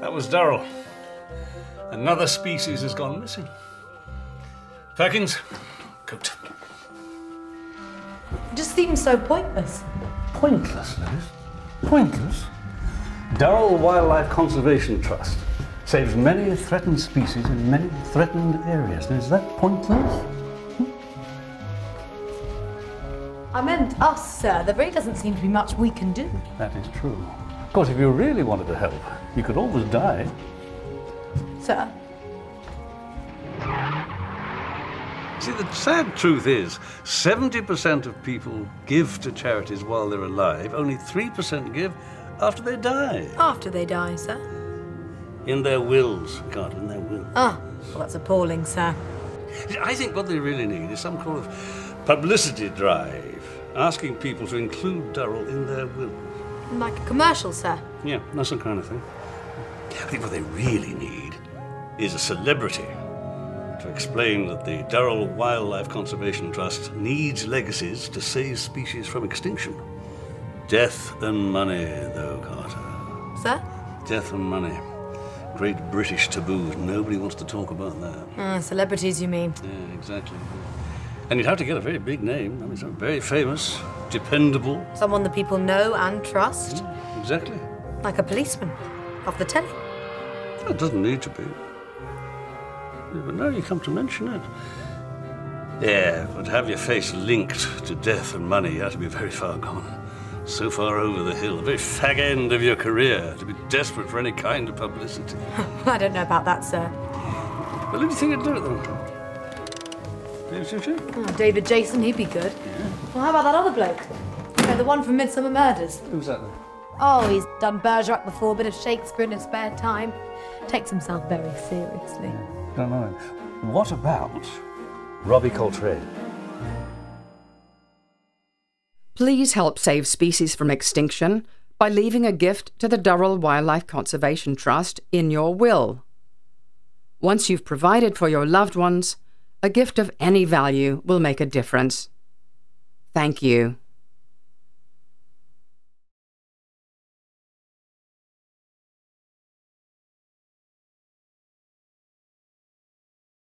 That was Durrell. Another species has gone missing. Perkins, coat. It just seems so pointless. Pointless, Liz. Pointless? Durrell Wildlife Conservation Trust saves many threatened species in many threatened areas. Is that pointless? I meant us, sir. There really doesn't seem to be much we can do. That is true. Of course, if you really wanted to help, you could always die. Sir? See, the sad truth is 70% of people give to charities while they're alive, only 3% give after they die. After they die, sir. In their wills, God, in their will. Ah, well, that's appalling, sir. I think what they really need is some kind of publicity drive, asking people to include Durrell in their will. Like a commercial, sir. Yeah, that's the kind of thing. I think what they really need is a celebrity to explain that the Durrell Wildlife Conservation Trust needs legacies to save species from extinction. Death and money, though, Carter. Sir? Death and money. Great British taboos. Nobody wants to talk about that. Uh, celebrities, you mean? Yeah, exactly. And you'd have to get a very big name. I mean, something very famous, dependable. Someone that people know and trust. Mm, exactly. Like a policeman. Off the telly. It doesn't need to be. But now you come to mention it. Yeah, but to have your face linked to death and money, you have to be very far gone. So far over the hill, the very fag end of your career, to be desperate for any kind of publicity. I don't know about that, sir. Well, do you think would do it then? David Suchet? Oh, David Jason, he'd be good. Yeah. Well, how about that other bloke? You know, the one from Midsomer Murders. Who's that then? Oh, he's done Bergerac before, a bit of Shakespeare in his spare time. Takes himself very seriously. Don't know. him. What about Robbie Coltrane? Please help save species from extinction by leaving a gift to the Durrell Wildlife Conservation Trust in your will. Once you've provided for your loved ones, a gift of any value will make a difference. Thank you.